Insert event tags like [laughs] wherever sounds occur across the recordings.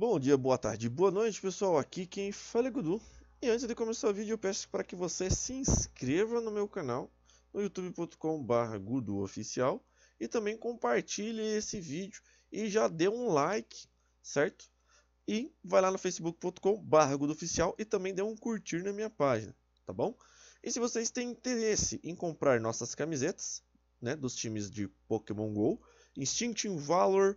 Bom dia, boa tarde, boa noite, pessoal. Aqui quem fala é Gudu. E antes de começar o vídeo, eu peço para que você se inscreva no meu canal no youtube.com.br guduoficial e também compartilhe esse vídeo e já dê um like, certo? E vai lá no facebook.com.br guduoficial e também dê um curtir na minha página, tá bom? E se vocês têm interesse em comprar nossas camisetas, né, dos times de Pokémon GO, Instinct Valor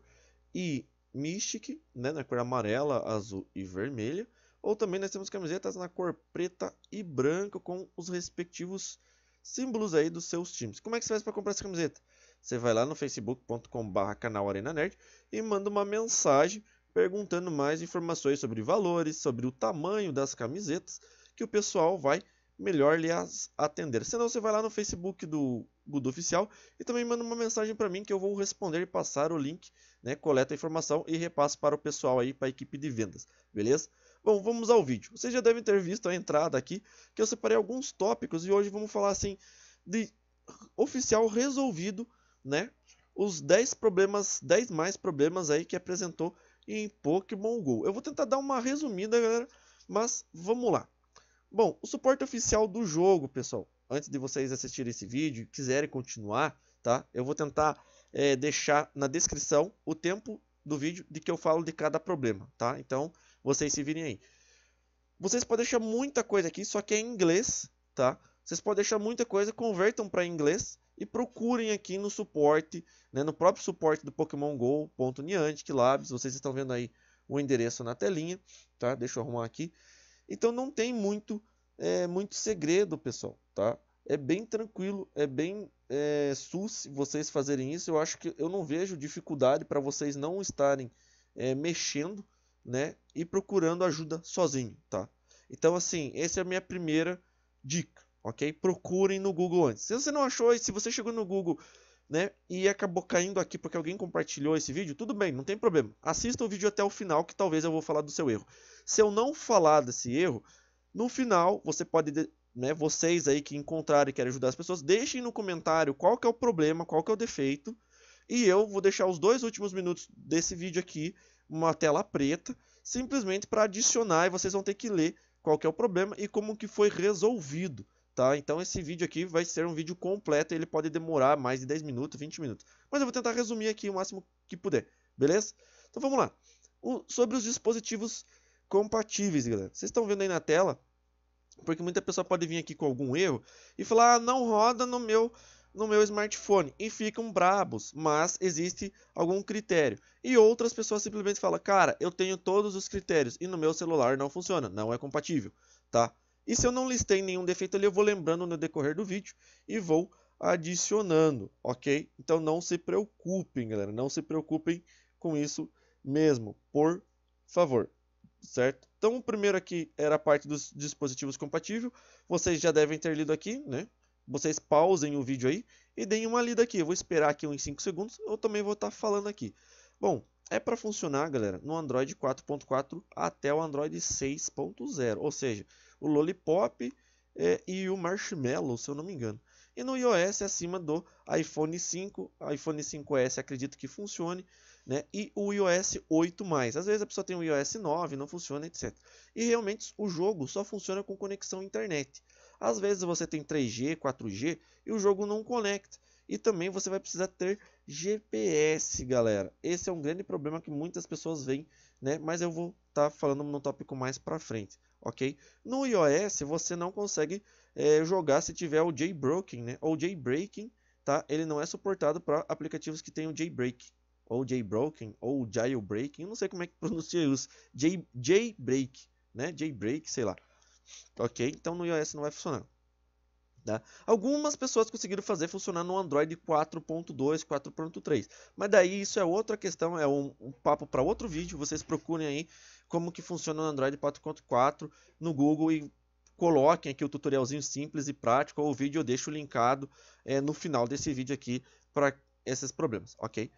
e Mystic, né, na cor amarela, azul e vermelha. Ou também nós temos camisetas na cor preta e branca com os respectivos símbolos aí dos seus times. Como é que você faz para comprar essa camiseta? Você vai lá no facebook.com.br canal Arena Nerd e manda uma mensagem perguntando mais informações sobre valores, sobre o tamanho das camisetas, que o pessoal vai melhor lhe atender. Senão você vai lá no Facebook do Gudo Oficial e também manda uma mensagem para mim que eu vou responder e passar o link, né, coleta a informação e repasso para o pessoal aí, para a equipe de vendas, beleza? Bom, vamos ao vídeo. Vocês já devem ter visto a entrada aqui, que eu separei alguns tópicos e hoje vamos falar assim de oficial resolvido, né? Os 10 problemas, 10 mais problemas aí que apresentou em Pokémon GO. Eu vou tentar dar uma resumida, galera, mas vamos lá. Bom, o suporte oficial do jogo, pessoal, antes de vocês assistirem esse vídeo e quiserem continuar, tá? Eu vou tentar é, deixar na descrição o tempo do vídeo de que eu falo de cada problema, tá? Então, vocês se virem aí. Vocês podem deixar muita coisa aqui, só que é em inglês, tá? Vocês podem deixar muita coisa, convertam para inglês e procurem aqui no suporte, né, no próprio suporte do Pokémon GO, Labs, vocês estão vendo aí o endereço na telinha, tá? Deixa eu arrumar aqui. Então não tem muito, é, muito segredo, pessoal, tá? É bem tranquilo, é bem é, sus vocês fazerem isso. Eu acho que eu não vejo dificuldade para vocês não estarem é, mexendo, né? E procurando ajuda sozinho, tá? Então assim, essa é a minha primeira dica, ok? Procurem no Google antes. Se você não achou, se você chegou no Google né? E acabou caindo aqui porque alguém compartilhou esse vídeo, tudo bem, não tem problema. Assista o vídeo até o final que talvez eu vou falar do seu erro. Se eu não falar desse erro, no final você pode, né, vocês aí que encontrarem e querem ajudar as pessoas, deixem no comentário qual que é o problema, qual que é o defeito, e eu vou deixar os dois últimos minutos desse vídeo aqui, uma tela preta, simplesmente para adicionar e vocês vão ter que ler qual que é o problema e como que foi resolvido. Tá? Então esse vídeo aqui vai ser um vídeo completo, ele pode demorar mais de 10 minutos, 20 minutos. Mas eu vou tentar resumir aqui o máximo que puder, beleza? Então vamos lá. O, sobre os dispositivos compatíveis, galera. Vocês estão vendo aí na tela, porque muita pessoa pode vir aqui com algum erro e falar, ah, não roda no meu no meu smartphone e ficam brabos, mas existe algum critério. E outras pessoas simplesmente falam, cara, eu tenho todos os critérios e no meu celular não funciona, não é compatível, tá? E se eu não listei nenhum defeito ali, eu vou lembrando no decorrer do vídeo e vou adicionando, ok? Então não se preocupem, galera, não se preocupem com isso mesmo, por favor, certo? Então o primeiro aqui era a parte dos dispositivos compatíveis, vocês já devem ter lido aqui, né? Vocês pausem o vídeo aí e deem uma lida aqui. Eu vou esperar aqui uns 5 segundos, eu também vou estar tá falando aqui. Bom, é para funcionar, galera, no Android 4.4 até o Android 6.0, ou seja, o Lollipop é, e o Marshmallow, se eu não me engano. E no iOS acima do iPhone 5, iPhone 5S acredito que funcione, né? E o iOS 8 Às vezes a pessoa tem o iOS 9, não funciona, etc. E realmente o jogo só funciona com conexão internet. Às vezes você tem 3G, 4G e o jogo não conecta. E também você vai precisar ter GPS, galera. Esse é um grande problema que muitas pessoas veem, né? Mas eu vou estar tá falando no tópico mais para frente ok? No iOS você não consegue é, jogar se tiver o jailbroken, né? Ou jailbreaking, tá? Ele não é suportado para aplicativos que tem o jailbreak, ou jailbroken, ou jailbreaking, não sei como é que [laughs] pronuncia isso, J, né? Jailbreak, sei lá, ok? Então no iOS não vai funcionar. Tá? Algumas pessoas conseguiram fazer funcionar no Android 4.2, 4.3, mas daí isso é outra questão, é um, um papo para outro vídeo. Vocês procurem aí como que funciona o Android 4.4 no Google e coloquem aqui o tutorialzinho simples e prático. O vídeo eu deixo linkado é, no final desse vídeo aqui para esses problemas, ok?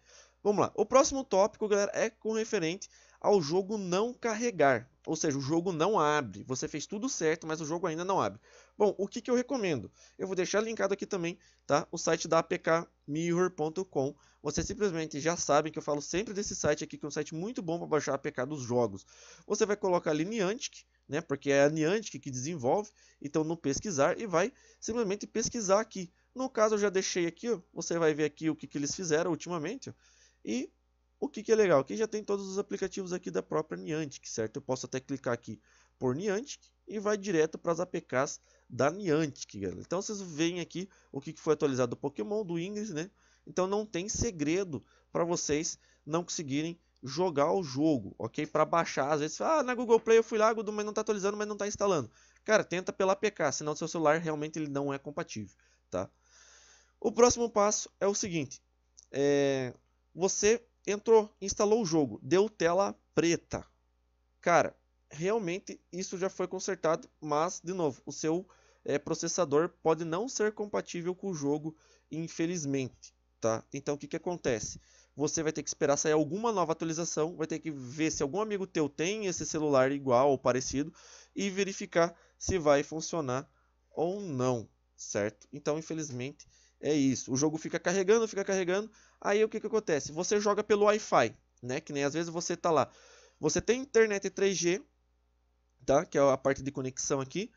Vamos lá. O próximo tópico, galera, é com referente ao jogo não carregar. Ou seja, o jogo não abre. Você fez tudo certo, mas o jogo ainda não abre. Bom, o que, que eu recomendo? Eu vou deixar linkado aqui também, tá? O site da apkmirror.com. Vocês simplesmente já sabem que eu falo sempre desse site aqui, que é um site muito bom para baixar a APK dos jogos. Você vai colocar ali Niantic, né? Porque é a Niantic que desenvolve. Então, no pesquisar e vai simplesmente pesquisar aqui. No caso, eu já deixei aqui, ó, você vai ver aqui o que, que eles fizeram ultimamente. Ó, e o que, que, é legal? Aqui já tem todos os aplicativos aqui da própria Niantic, certo? Eu posso até clicar aqui por Niantic e vai direto para as APKs da Niantic, galera. Então vocês veem aqui o que, que foi atualizado do Pokémon, do Ingress, né? Então não tem segredo para vocês não conseguirem jogar o jogo, ok? Para baixar, às vezes, ah, na Google Play eu fui lá, mas não está atualizando, mas não está instalando. Cara, tenta pela APK, senão seu celular realmente ele não é compatível, tá? O próximo passo é o seguinte, é... você entrou, instalou o jogo, deu tela preta. Cara, realmente isso já foi consertado, mas, de novo, o seu é, processador pode não ser compatível com o jogo, infelizmente. Tá? Então, o que, que acontece? Você vai ter que esperar sair alguma nova atualização, vai ter que ver se algum amigo teu tem esse celular igual ou parecido e verificar se vai funcionar ou não, certo? Então, infelizmente, é isso. O jogo fica carregando, fica carregando. Aí o que, que acontece? Você joga pelo Wi-Fi, né? Que nem às vezes você tá lá. Você tem internet 3G, tá? Que é a parte de conexão aqui,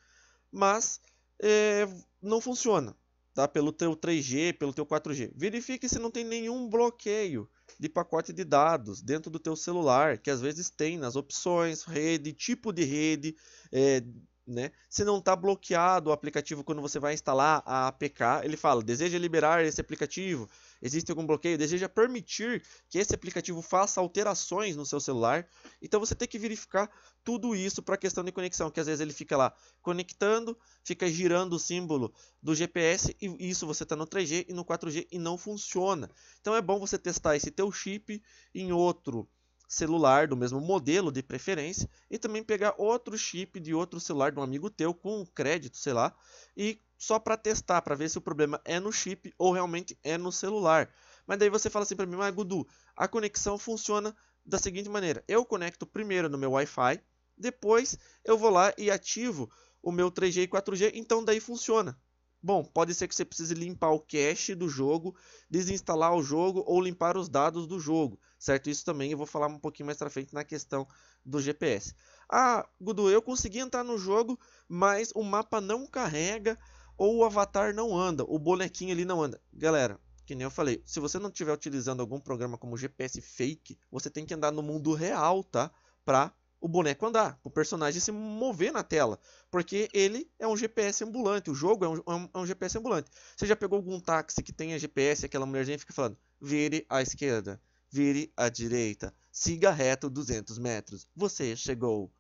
mas é, não funciona, tá? Pelo teu 3G, pelo teu 4G. Verifique se não tem nenhum bloqueio de pacote de dados dentro do teu celular, que às vezes tem nas opções, rede, tipo de rede, é, né? Se não está bloqueado o aplicativo quando você vai instalar a APK, ele fala: deseja liberar esse aplicativo, existe algum bloqueio, deseja permitir que esse aplicativo faça alterações no seu celular. Então você tem que verificar tudo isso para a questão de conexão, que às vezes ele fica lá conectando, fica girando o símbolo do GPS e isso você está no 3G e no 4G e não funciona. Então é bom você testar esse teu chip em outro celular do mesmo modelo de preferência e também pegar outro chip de outro celular de um amigo teu com crédito, sei lá, e só para testar, para ver se o problema é no chip ou realmente é no celular. Mas daí você fala assim para mim, mas Gudu, a conexão funciona da seguinte maneira: eu conecto primeiro no meu Wi-Fi, depois eu vou lá e ativo o meu 3G e 4G, então daí funciona. Bom, pode ser que você precise limpar o cache do jogo, desinstalar o jogo ou limpar os dados do jogo, certo? Isso também eu vou falar um pouquinho mais para frente na questão do GPS. Ah, Gudu, eu consegui entrar no jogo, mas o mapa não carrega ou o avatar não anda, o bonequinho ali não anda. Galera, que nem eu falei, se você não estiver utilizando algum programa como GPS fake, você tem que andar no mundo real, tá? Para o boneco andar, o personagem se mover na tela, porque ele é um GPS ambulante, o jogo é um, é um, é GPS ambulante. Você já pegou algum táxi que tenha GPS aquela mulherzinha fica falando, vire à esquerda, vire à direita, siga reto 200 metros, você chegou.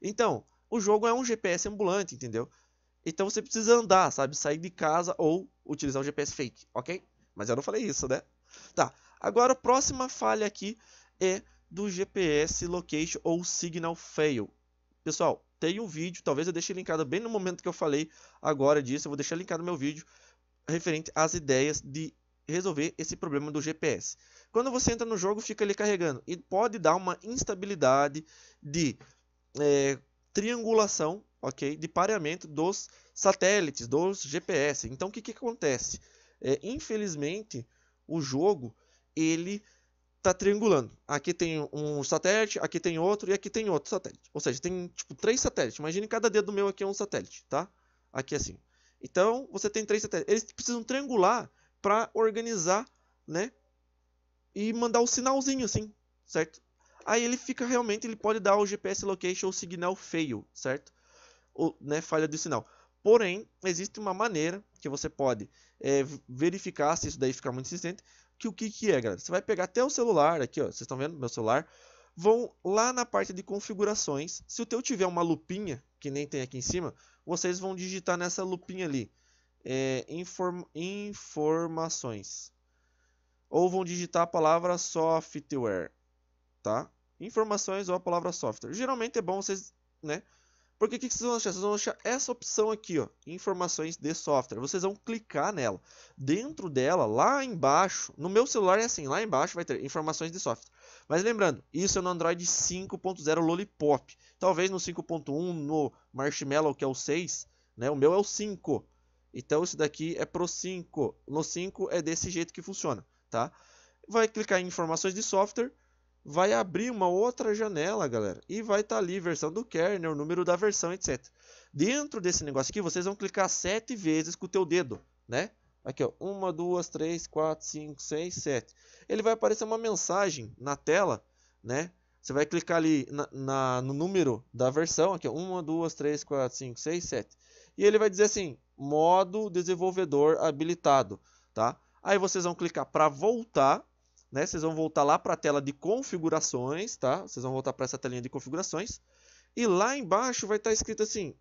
Então, o jogo é um GPS ambulante, entendeu? Então você precisa andar, sabe, sair de casa ou utilizar o GPS fake, ok? Mas eu não falei isso, né? Tá, agora a próxima falha aqui é do GPS Location ou Signal Fail. Pessoal, tem um vídeo, talvez eu deixe linkado bem no momento que eu falei agora disso, eu vou deixar linkado meu vídeo referente às ideias de resolver esse problema do GPS. Quando você entra no jogo, fica ali carregando e pode dar uma instabilidade de é, triangulação, ok, de pareamento dos satélites, dos GPS. Então, o que, que acontece? É, infelizmente, o jogo ele está triangulando. Aqui tem um satélite, aqui tem outro e aqui tem outro satélite. Ou seja, tem tipo três satélites. Imagine cada dedo meu aqui é um satélite, tá? Aqui assim. Então, você tem três satélites. Eles precisam triangular para organizar, né? E mandar o um sinalzinho assim, certo? Aí ele fica realmente, ele pode dar o GPS location ou signal fail, certo? Ou, né, falha do sinal. Porém, existe uma maneira que você pode é, verificar se isso daí ficar muito insistente, que o que, que é, galera? Você vai pegar até o celular, aqui, ó, vocês estão vendo meu celular, vão lá na parte de configurações. Se o teu tiver uma lupinha, que nem tem aqui em cima, vocês vão digitar nessa lupinha ali, é, inform, informações. Ou vão digitar a palavra software, tá? Informações ou a palavra software. Geralmente é bom vocês, né? Porque o que, vocês vão achar? Vocês vão achar essa opção aqui, ó, informações de software. Vocês vão clicar nela. Dentro dela, lá embaixo, no meu celular é assim, lá embaixo vai ter informações de software. Mas lembrando, isso é no Android 5.0 Lollipop. Talvez no 5.1, no Marshmallow, que é o 6, né? O meu é o 5. Então isso daqui é pro 5. No 5 é desse jeito que funciona, tá? Vai clicar em informações de software, vai abrir uma outra janela, galera, e vai estar tá ali versão do kernel, número da versão, etc. Dentro desse negócio aqui, vocês vão clicar sete vezes com o teu dedo, né? Aqui, ó, uma, duas, três, quatro, cinco, seis, sete. Ele vai aparecer uma mensagem na tela, né? Você vai clicar ali na, na, no número da versão, aqui, ó, uma, duas, três, quatro, cinco, seis, sete. E ele vai dizer assim, modo desenvolvedor habilitado, tá? Aí vocês vão clicar para voltar, né? Vocês vão voltar lá para a tela de configurações, tá? Vocês vão voltar para essa telinha de configurações. E lá embaixo vai estar tá escrito assim,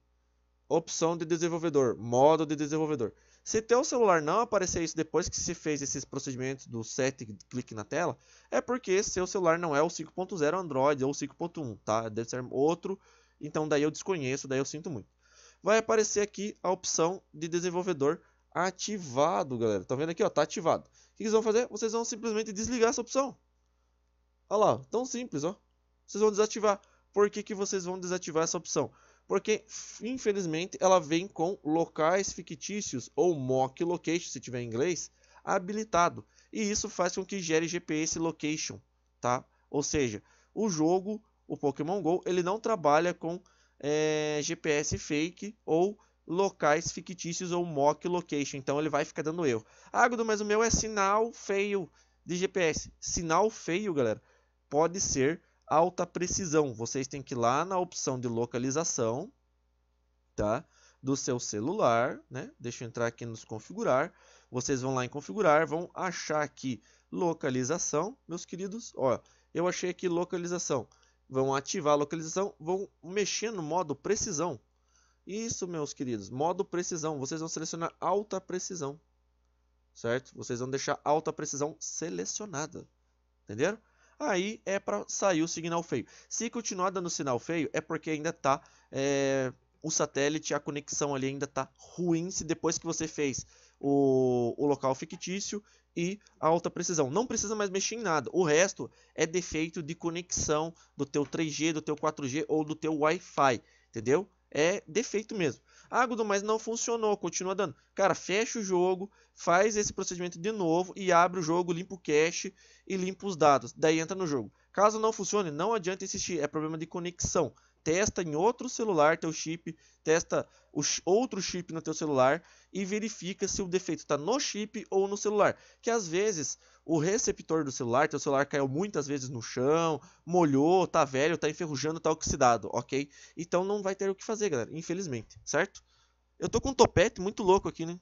opção de desenvolvedor, modo de desenvolvedor. Se teu celular não aparecer isso depois que se fez esses procedimentos do set clique na tela, é porque seu celular não é o 5.0 Android ou 5.1, tá? Deve ser outro, então daí eu desconheço, daí eu sinto muito. Vai aparecer aqui a opção de desenvolvedor ativado, galera. Tá vendo aqui, ó, tá ativado. O que vocês vão fazer? Vocês vão simplesmente desligar essa opção. Olha lá, tão simples, ó. Vocês vão desativar. Por que, que vocês vão desativar essa opção? Porque infelizmente ela vem com locais fictícios ou mock location, se tiver em inglês, habilitado. E isso faz com que gere GPS location, tá? Ou seja, o jogo, o Pokémon Go, ele não trabalha com é, GPS fake ou locais fictícios ou mock location, então ele vai ficar dando erro. Ah, mas o meu é sinal feio de GPS. Sinal feio, galera, pode ser alta precisão. Vocês têm que ir lá na opção de localização, tá? Do seu celular, né? Deixa eu entrar aqui nos configurar. Vocês vão lá em configurar, vão achar aqui localização, meus queridos. Ó, eu achei aqui localização. Vão ativar a localização, vão mexer no modo precisão. Isso, meus queridos, modo precisão. Vocês vão selecionar alta precisão, certo? Vocês vão deixar alta precisão selecionada, entenderam? Aí é para sair o sinal feio. Se continuar dando sinal feio, é porque ainda está é, o satélite, a conexão ali ainda está ruim se depois que você fez o, o local fictício e a alta precisão. Não precisa mais mexer em nada. O resto é defeito de conexão do teu 3G, do teu 4G ou do teu Wi-Fi, entendeu? É defeito mesmo. Ah, Gudo, mas não funcionou, continua dando. Cara, fecha o jogo, faz esse procedimento de novo e abre o jogo, limpa o cache e limpa os dados. Daí entra no jogo. Caso não funcione, não adianta insistir, é problema de conexão. Testa em outro celular teu chip, testa o outro chip no teu celular e verifica se o defeito está no chip ou no celular. Que às vezes o receptor do celular, teu celular caiu muitas vezes no chão, molhou, tá velho, tá enferrujando, tá oxidado, ok? Então não vai ter o que fazer, galera, infelizmente, certo? Eu tô com um topete muito louco aqui, né?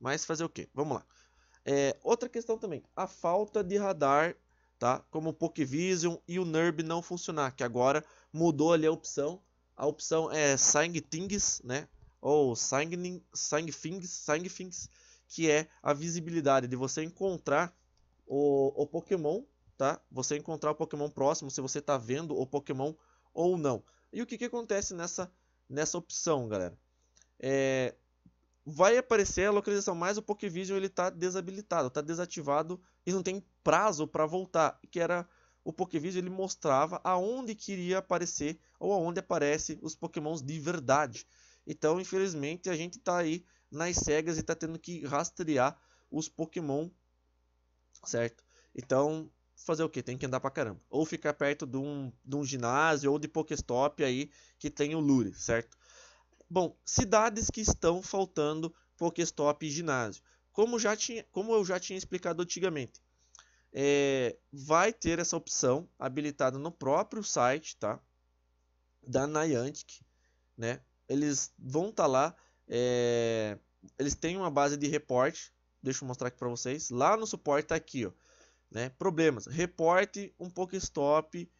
Mas fazer o quê? Vamos lá. É, outra questão também, a falta de radar, tá? Como o Pokévision e o NERB não funcionar, que agora mudou ali a opção. A opção é Sang Things, né? Ou Sang, Sang Things, Sang Things que é a visibilidade de você encontrar o, o Pokémon, tá? Você encontrar o Pokémon próximo, se você está vendo o Pokémon ou não. E o que, que acontece nessa, nessa opção, galera? É, vai aparecer a localização, mas o Pokévision ele está desabilitado, está desativado e não tem prazo para voltar, que era o Pokévision ele mostrava aonde queria aparecer ou aonde aparece os Pokémons de verdade. Então, infelizmente, a gente está aí nas cegas e tá tendo que rastrear os Pokémon, certo? Então, fazer o que? Tem que andar pra caramba. Ou ficar perto de um, de um ginásio ou de Pokéstop aí que tem o Lure, certo? Bom, cidades que estão faltando Pokéstop e ginásio. Como, já tinha, como eu já tinha explicado antigamente, é, vai ter essa opção habilitada no próprio site tá? da Niantic. Né? Eles vão estar tá lá é, eles têm uma base de reporte. Deixa eu mostrar aqui para vocês. Lá no suporte está aqui, ó, né? Problemas. Reporte um Pokéstop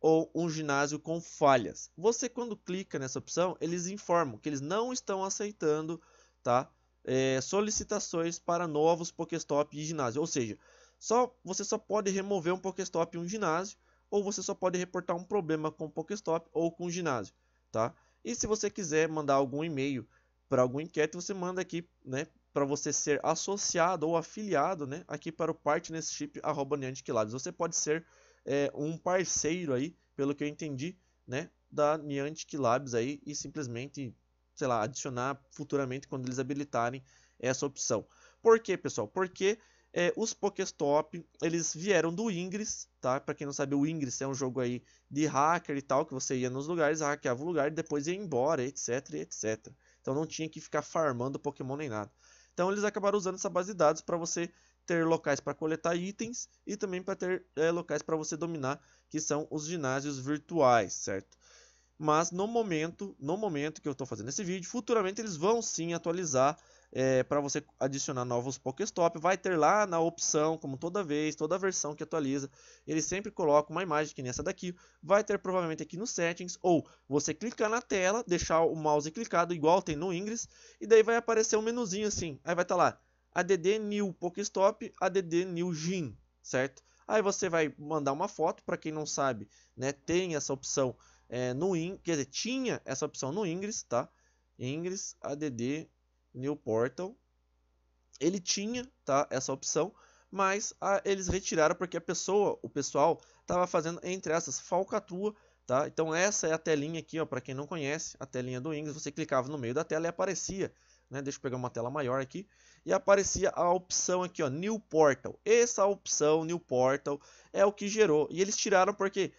ou um ginásio com falhas. Você quando clica nessa opção, eles informam que eles não estão aceitando, tá? É, solicitações para novos Pokéstop e ginásio. Ou seja, só você só pode remover um Pokéstop e um ginásio, ou você só pode reportar um problema com o Pokéstop ou com o ginásio, tá? E se você quiser mandar algum e-mail para algum inquérito, você manda aqui, né, para você ser associado ou afiliado, né, aqui para o partnership arroba Niantic Labs. Você pode ser é, um parceiro aí, pelo que eu entendi, né, da Niantic Labs aí e simplesmente, sei lá, adicionar futuramente quando eles habilitarem essa opção. Por quê, pessoal? Porque é, os Pokéstop, eles vieram do Ingress, tá? Para quem não sabe, o Ingress é um jogo aí de hacker e tal, que você ia nos lugares, hackeava o lugar depois ia embora, etc, etc. Então não tinha que ficar farmando Pokémon nem nada. Então eles acabaram usando essa base de dados para você ter locais para coletar itens e também para ter é, locais para você dominar, que são os ginásios virtuais, certo? Mas no momento, no momento que eu estou fazendo esse vídeo, futuramente eles vão sim atualizar é, para você adicionar novos Pokéstop, vai ter lá na opção, como toda vez, toda versão que atualiza, ele sempre coloca uma imagem que nessa daqui, vai ter provavelmente aqui nos settings, ou você clicar na tela, deixar o mouse clicado igual tem no Ingress, e daí vai aparecer um menuzinho assim, aí vai estar tá lá, add new Pokéstop, add new Gin, certo? Aí você vai mandar uma foto, para quem não sabe, né, tem essa opção é, no In, quer dizer, tinha essa opção no Ingress, tá? Ingress, add New Portal. Ele tinha tá, essa opção, mas a, eles retiraram porque a pessoa, o pessoal, estava fazendo entre essas falcatrua. Tá? Então essa é a telinha aqui, para quem não conhece, a telinha do Ingress. Você clicava no meio da tela e aparecia. Né? Deixa eu pegar uma tela maior aqui. E aparecia a opção aqui, ó, New Portal. Essa opção, New Portal, é o que gerou. E eles tiraram porque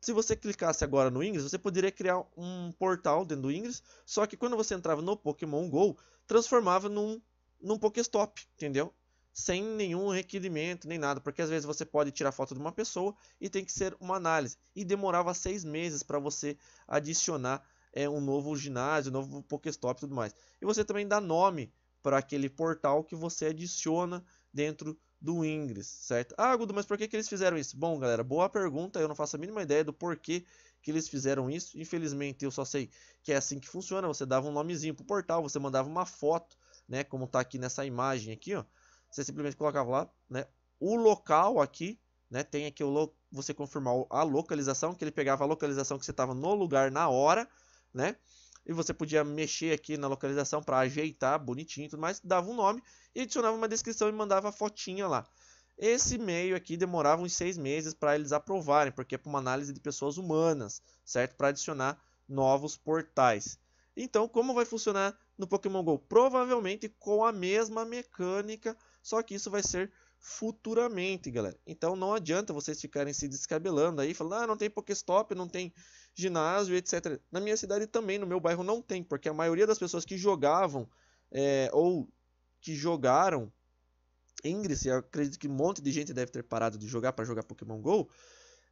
se você clicasse agora no Ingress, você poderia criar um portal dentro do Ingress, só que quando você entrava no Pokémon GO, transformava num, num Pokéstop, entendeu? Sem nenhum requerimento, nem nada, porque às vezes você pode tirar foto de uma pessoa e tem que ser uma análise. E demorava seis meses para você adicionar é, um novo ginásio, um novo Pokéstop e tudo mais. E você também dá nome para aquele portal que você adiciona dentro do Ingress, certo? Ah, Gudo, mas por que, que eles fizeram isso? Bom, galera, boa pergunta. Eu não faço a mínima ideia do porquê que eles fizeram isso. Infelizmente, eu só sei que é assim que funciona. Você dava um nomezinho pro portal, você mandava uma foto, né? Como tá aqui nessa imagem aqui, ó. Você simplesmente colocava lá, né? O local aqui, né? Tem aqui o você confirmar a localização, que ele pegava a localização que você estava no lugar na hora, né? E você podia mexer aqui na localização para ajeitar bonitinho e tudo mais, dava um nome e adicionava uma descrição e mandava a fotinha lá. Esse e-mail aqui demorava uns seis meses para eles aprovarem, porque é para uma análise de pessoas humanas, certo? Para adicionar novos portais. Então, como vai funcionar no Pokémon GO? Provavelmente com a mesma mecânica, só que isso vai ser futuramente, galera. Então não adianta vocês ficarem se descabelando aí, falando, ah, não tem Pokéstop, não tem ginásio, etc. Na minha cidade também, no meu bairro não tem, porque a maioria das pessoas que jogavam é, ou que jogaram eu acredito que um monte de gente deve ter parado de jogar para jogar Pokémon GO,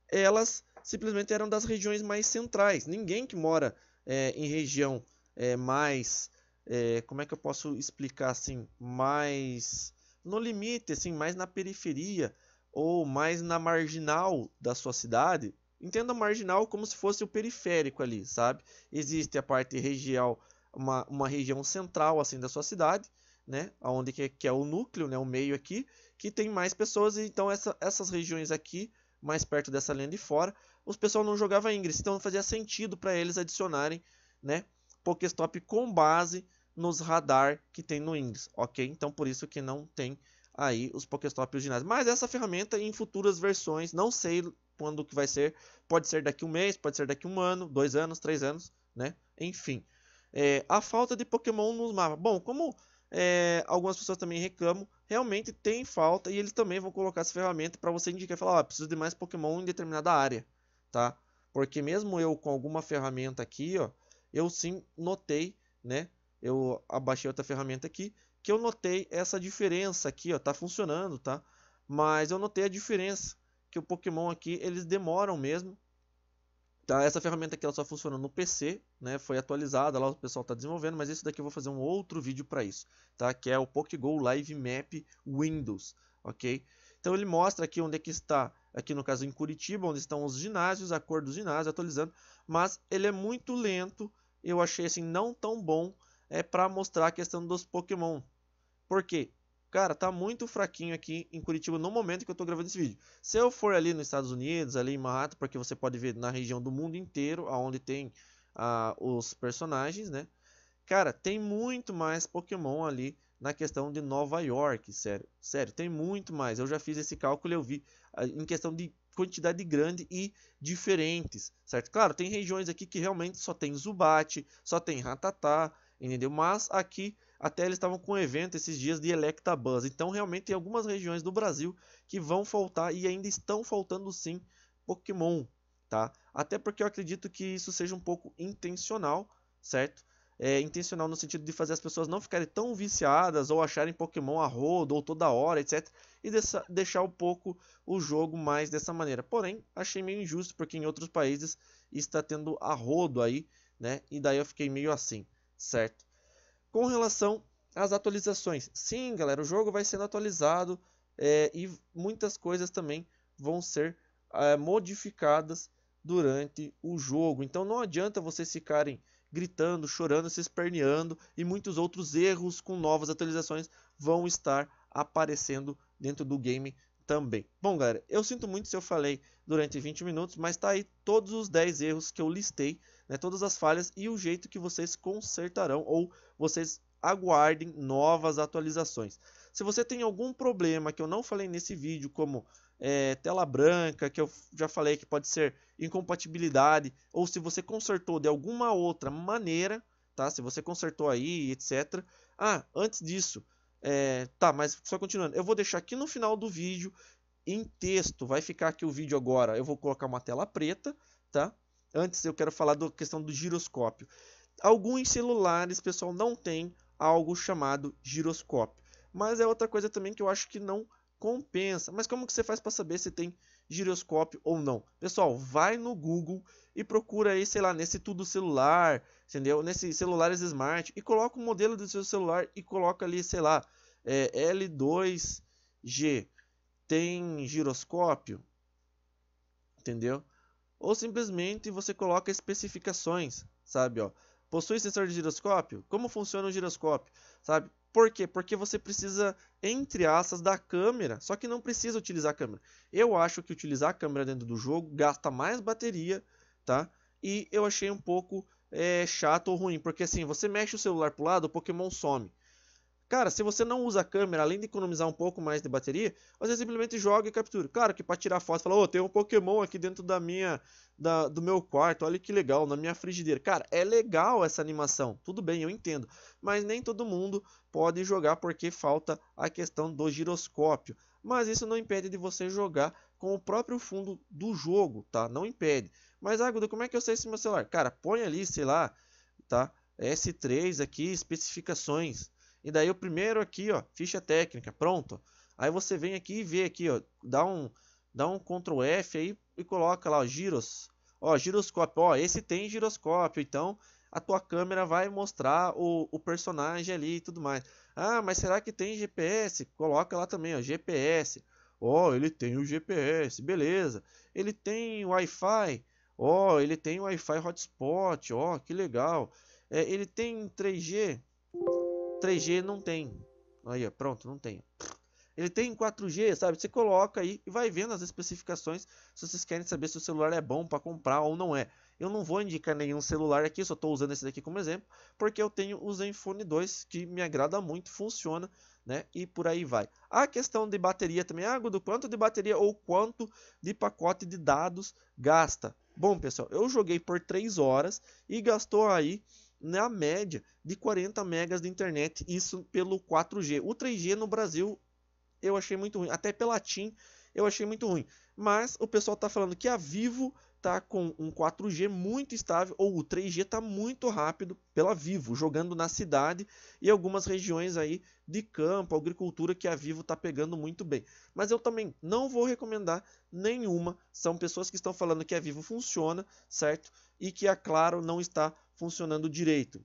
elas simplesmente eram das regiões mais centrais. Ninguém que mora é, em região é, mais, é, como é que eu posso explicar assim, mais no limite, assim, mais na periferia ou mais na marginal da sua cidade, Entenda marginal como se fosse o periférico ali, sabe? Existe a parte regial, uma, uma região central assim da sua cidade, né? Onde que, que é o núcleo, né? O meio aqui, que tem mais pessoas. Então essa, essas regiões aqui, mais perto dessa linha de fora, os pessoal não jogava Ingress, então não fazia sentido para eles adicionarem, né? Pokéstop com base nos radar que tem no Ingress, ok? Então por isso que não tem aí os Pokéstop originais. Mas essa ferramenta em futuras versões, não sei quando que vai ser. Pode ser daqui um mês, pode ser daqui um ano, dois anos, três anos, né? Enfim. É, a falta de Pokémon nos mapas. Bom, como é, algumas pessoas também reclamam, realmente tem falta e eles também vão colocar essa ferramenta para você indicar, falar, ó, preciso de mais Pokémon em determinada área, tá? Porque mesmo eu com alguma ferramenta aqui, ó, eu sim notei, né? Eu abaixei outra ferramenta aqui, que eu notei essa diferença aqui, ó, tá funcionando, tá? Mas eu notei a diferença que o Pokémon aqui eles demoram mesmo. Tá? Essa ferramenta aqui ela só funciona no PC, né? Foi atualizada, lá o pessoal está desenvolvendo, mas isso daqui eu vou fazer um outro vídeo para isso, tá? Que é o PokéGo Live Map Windows, ok? Então ele mostra aqui onde é que está, aqui no caso em Curitiba, onde estão os ginásios, a cor dos ginásios, atualizando, mas ele é muito lento, eu achei assim não tão bom é para mostrar a questão dos Pokémon. Por quê? Cara, tá muito fraquinho aqui em Curitiba no momento que eu tô gravando esse vídeo. Se eu for ali nos Estados Unidos, ali em Manhattan, porque você pode ver na região do mundo inteiro, aonde tem uh, os personagens, né? Cara, tem muito mais Pokémon ali na questão de Nova York, sério, sério, tem muito mais. Eu já fiz esse cálculo e eu vi ah, em questão de quantidade grande e diferentes, certo? Claro, tem regiões aqui que realmente só tem Zubat, só tem Ratatá, entendeu? Mas aqui até eles estavam com um evento esses dias de Electabuzz. Então realmente tem algumas regiões do Brasil que vão faltar e ainda estão faltando sim Pokémon, tá? Até porque eu acredito que isso seja um pouco intencional, certo? É, intencional no sentido de fazer as pessoas não ficarem tão viciadas ou acharem Pokémon a rodo ou toda hora, etc. E deixar um pouco o jogo mais dessa maneira. Porém, achei meio injusto porque em outros países está tendo a rodo aí, né? E daí eu fiquei meio assim, certo? Com relação às atualizações, sim, galera, o jogo vai sendo atualizado é, e muitas coisas também vão ser é, modificadas durante o jogo. Então não adianta vocês ficarem gritando, chorando, se esperneando e muitos outros erros com novas atualizações vão estar aparecendo dentro do game também. Bom, galera, eu sinto muito se eu falei durante 20 minutos, mas tá aí todos os 10 erros que eu listei, né, todas as falhas e o jeito que vocês consertarão ou vocês aguardem novas atualizações. Se você tem algum problema que eu não falei nesse vídeo, como é, tela branca, que eu já falei que pode ser incompatibilidade, ou se você consertou de alguma outra maneira, tá? Se você consertou aí, etc. Ah, antes disso, é, tá, mas só continuando, eu vou deixar aqui no final do vídeo em texto, vai ficar aqui o vídeo agora, eu vou colocar uma tela preta, tá? Antes eu quero falar da questão do giroscópio. Alguns celulares, pessoal, não tem algo chamado giroscópio. Mas é outra coisa também que eu acho que não compensa. Mas como que você faz para saber se tem giroscópio ou não? Pessoal, vai no Google e procura aí, sei lá, nesse tudo celular, entendeu? Nesses celulares smart e coloca o modelo do seu celular e coloca ali, sei lá, é, L2G tem giroscópio, entendeu? Ou simplesmente você coloca especificações, sabe, ó. Possui sensor de giroscópio? Como funciona o giroscópio? Sabe? Por quê? Porque você precisa, entre aspas, da câmera, só que não precisa utilizar a câmera. Eu acho que utilizar a câmera dentro do jogo gasta mais bateria, tá? E eu achei um pouco é, chato ou ruim, porque assim, você mexe o celular pro lado, o Pokémon some. Cara, se você não usa a câmera, além de economizar um pouco mais de bateria, você simplesmente joga e captura. Claro que para tirar foto, fala, ô, oh, tem um Pokémon aqui dentro da minha, da, do meu quarto, olha que legal, na minha frigideira. Cara, é legal essa animação, tudo bem, eu entendo. Mas nem todo mundo pode jogar porque falta a questão do giroscópio. Mas isso não impede de você jogar com o próprio fundo do jogo, tá? Não impede. Mas, Aguda, como é que eu sei se meu celular? Cara, põe ali, sei lá, tá? S3 aqui, especificações e daí o primeiro aqui, ó, ficha técnica, pronto. Aí você vem aqui e vê aqui, ó, dá um dá um Ctrl F aí e coloca lá, ó, giros. Ó, giroscópio, ó, esse tem giroscópio, então a tua câmera vai mostrar o, o personagem ali e tudo mais. Ah, mas será que tem GPS? Coloca lá também, ó, GPS. Ó, ele tem o GPS, beleza. Ele tem Wi-Fi. Ó, ele tem Wi-Fi hotspot. Ó, que legal. É, ele tem 3G. 3G não tem. Aí, pronto, não tem. Ele tem 4G, sabe? Você coloca aí e vai vendo as especificações se vocês querem saber se o celular é bom para comprar ou não é. Eu não vou indicar nenhum celular aqui, só estou usando esse daqui como exemplo, porque eu tenho o Zenfone 2 que me agrada muito, funciona, né? E por aí vai. A questão de bateria também, ah, do quanto de bateria ou quanto de pacote de dados gasta. Bom, pessoal, eu joguei por 3 horas e gastou aí na média de 40 megas de internet, isso pelo 4G. O 3G no Brasil eu achei muito ruim, até pela TIM eu achei muito ruim. Mas o pessoal está falando que a Vivo tá com um 4G muito estável ou o 3G está muito rápido pela Vivo, jogando na cidade e algumas regiões aí de campo, agricultura que a Vivo está pegando muito bem. Mas eu também não vou recomendar nenhuma. São pessoas que estão falando que a Vivo funciona, certo? E que a Claro não está funcionando direito.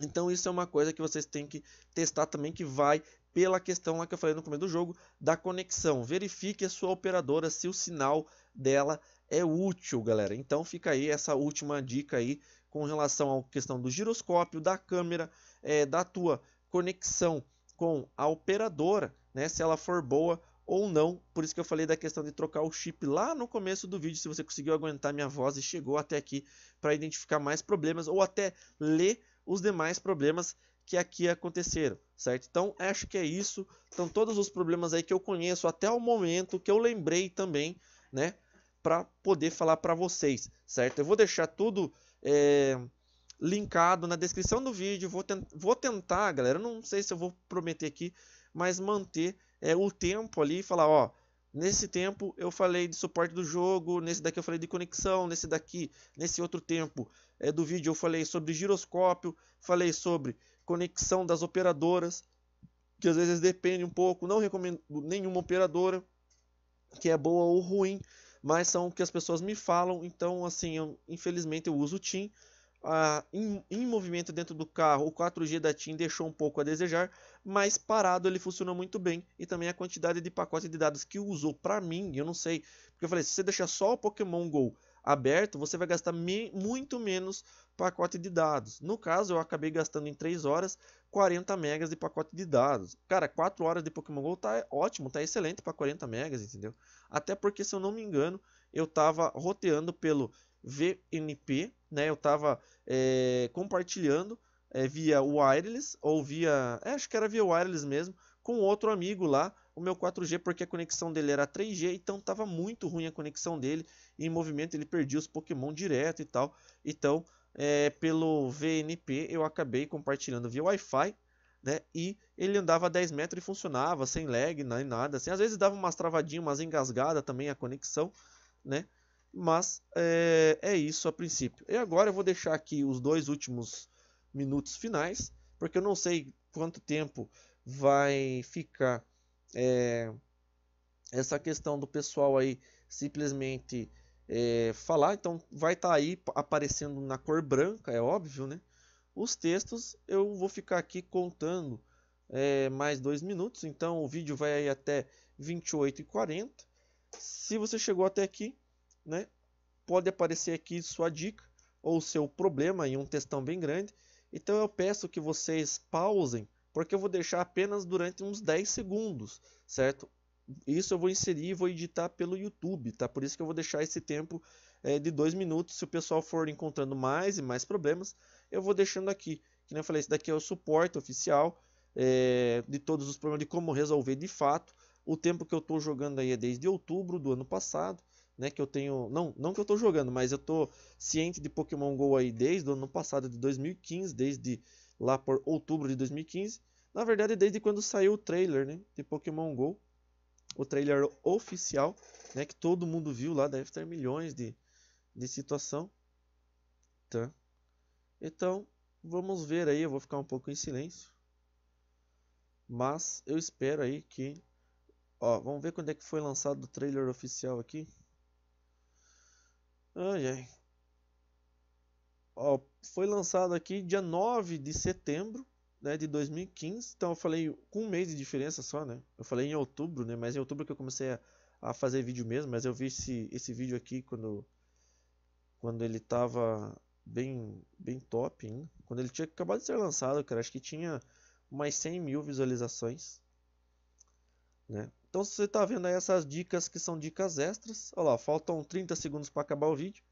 Então isso é uma coisa que vocês têm que testar também que vai pela questão lá que eu falei no começo do jogo da conexão. Verifique a sua operadora se o sinal dela é útil, galera. Então fica aí essa última dica aí com relação à questão do giroscópio, da câmera, é, da tua conexão com a operadora, né? Se ela for boa ou não. Por isso que eu falei da questão de trocar o chip lá no começo do vídeo, se você conseguiu aguentar minha voz e chegou até aqui para identificar mais problemas ou até ler os demais problemas que aqui aconteceram, certo? Então, acho que é isso. Então, todos os problemas aí que eu conheço até o momento, que eu lembrei também, né? Para poder falar para vocês, certo? Eu vou deixar tudo é, linkado na descrição do vídeo. Vou, vou tentar, galera, não sei se eu vou prometer aqui, mas manter é, o tempo ali e falar, ó, Nesse tempo eu falei de suporte do jogo, nesse daqui eu falei de conexão, nesse daqui, nesse outro tempo é, do vídeo eu falei sobre giroscópio, falei sobre conexão das operadoras, que às vezes depende um pouco, não recomendo nenhuma operadora que é boa ou ruim, mas são o que as pessoas me falam, então assim, eu, infelizmente eu uso o TIM, em, em, movimento dentro do carro, o 4G da TIM deixou um pouco a desejar, mas parado ele funcionou muito bem. E também a quantidade de pacote de dados que usou para mim, eu não sei. Porque eu falei, se você deixar só o Pokémon GO aberto, você vai gastar me, muito menos pacote de dados. No caso, eu acabei gastando em 3 horas 40 megas de pacote de dados. Cara, 4 horas de Pokémon GO tá ótimo, tá excelente para 40 megas, entendeu? Até porque, se eu não me engano, eu tava roteando pelo VNP, né? Eu estava é, eh, compartilhando é, via wireless ou via, é, acho que era via wireless mesmo, com outro amigo lá, o meu 4G, porque a conexão dele era 3G, então estava muito ruim a conexão dele. Em movimento ele perdia os Pokémon direto e tal. Então, é, pelo VNP, eu acabei compartilhando via Wi-Fi. Né? E ele andava a 10 metros e funcionava, sem lag, nem nada. Assim, às vezes dava umas travadinhas, umas engasgadas também a conexão, né? Mas é, é isso a princípio. E agora eu vou deixar aqui os dois últimos minutos finais, porque eu não sei quanto tempo vai ficar é, essa questão do pessoal aí simplesmente é, falar. Então vai estar tá aí aparecendo na cor branca, é óbvio, né? Os textos eu vou ficar aqui contando mais dois minutos, então o vídeo vai aí até 28 e 40. Se você chegou até aqui, né? Pode aparecer aqui sua dica ou seu problema em um textão bem grande. Então eu peço que vocês pausem, porque eu vou deixar apenas durante uns 10 segundos, certo? Isso eu vou inserir e vou editar pelo YouTube, tá? Por isso que eu vou deixar esse tempo é, de 2 minutos. Se o pessoal for encontrando mais e mais problemas, eu vou deixando aqui. Que nem eu falei, esse daqui é o suporte oficial é, de todos os problemas, de como resolver de fato. O tempo que eu estou jogando aí é desde outubro do ano passado né, que eu tenho, não, não que eu estou jogando, mas eu estou ciente de Pokémon Go aí desde o ano passado de 2015, desde lá por outubro de 2015. Na verdade, desde quando saiu o trailer, né, de Pokémon Go, o trailer oficial, né, que todo mundo viu lá, deve ter milhões de de situação, tá? Então, vamos ver aí, eu vou ficar um pouco em silêncio. Mas eu espero aí que Ó, vamos ver quando é que foi lançado o trailer oficial aqui. Ai, ai. Ó, foi lançado aqui dia 9 de setembro né, de 2015. Então eu falei com um mês de diferença só, né? Eu falei em outubro, né? Mas em outubro que eu comecei a, a fazer vídeo mesmo. Mas eu vi esse, esse vídeo aqui quando, quando ele tava bem, bem top, hein? Quando ele tinha acabado de ser lançado, cara. Acho que tinha mais 100 mil visualizações. Né? Então se você está vendo aí essas dicas que são dicas extras, olha lá, faltam 30 segundos para acabar o vídeo.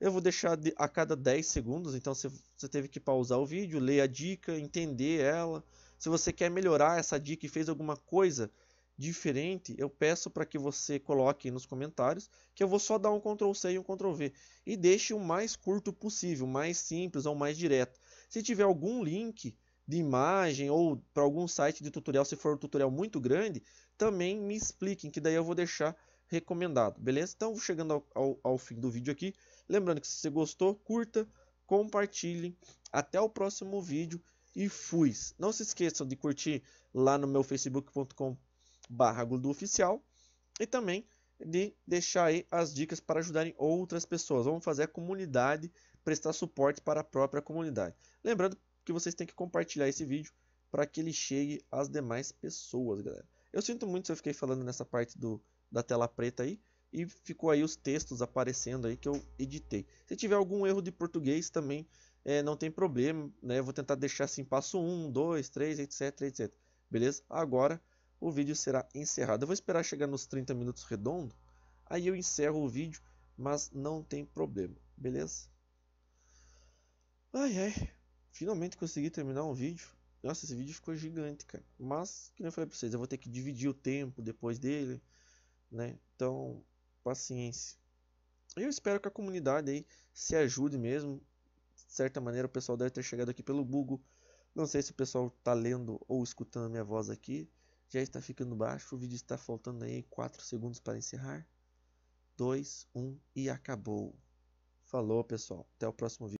Eu vou deixar a cada 10 segundos, então você, você teve que pausar o vídeo, ler a dica, entender ela. Se você quer melhorar essa dica e fez alguma coisa diferente, eu peço para que você coloque nos comentários, que eu vou só dar um Ctrl C e um Ctrl V. E deixe o mais curto possível, mais simples ou mais direto. Se tiver algum link de imagem ou para algum site de tutorial, se for um tutorial muito grande, também me expliquem, que daí eu vou deixar recomendado, beleza? Então, chegando ao, ao, ao fim do vídeo aqui, lembrando que se você gostou, curta, compartilhe, até o próximo vídeo e fui! Não se esqueçam de curtir lá no meu facebook.com barra oficial e também de deixar aí as dicas para ajudarem outras pessoas. Vamos fazer a comunidade prestar suporte para a própria comunidade. Lembrando que vocês têm que compartilhar esse vídeo para que ele chegue às demais pessoas, galera. Eu sinto muito se eu fiquei falando nessa parte do, da tela preta aí e ficou aí os textos aparecendo aí que eu editei. Se tiver algum erro de português também é, não tem problema, né? Eu vou tentar deixar assim passo 1, 2, 3, etc, etc. Beleza? Agora o vídeo será encerrado. Eu vou esperar chegar nos 30 minutos redondo, aí eu encerro o vídeo, mas não tem problema, beleza? Ai ai. Finalmente consegui terminar um vídeo. Nossa, esse vídeo ficou gigante, cara. Mas, como eu falei pra vocês, eu vou ter que dividir o tempo depois dele, né? Então, paciência. Eu espero que a comunidade aí se ajude mesmo. De certa maneira, o pessoal deve ter chegado aqui pelo Google. Não sei se o pessoal tá lendo ou escutando a minha voz aqui. Já está ficando baixo. O vídeo está faltando aí 4 segundos para encerrar. 2, 1 e acabou. Falou, pessoal. Até o próximo vídeo.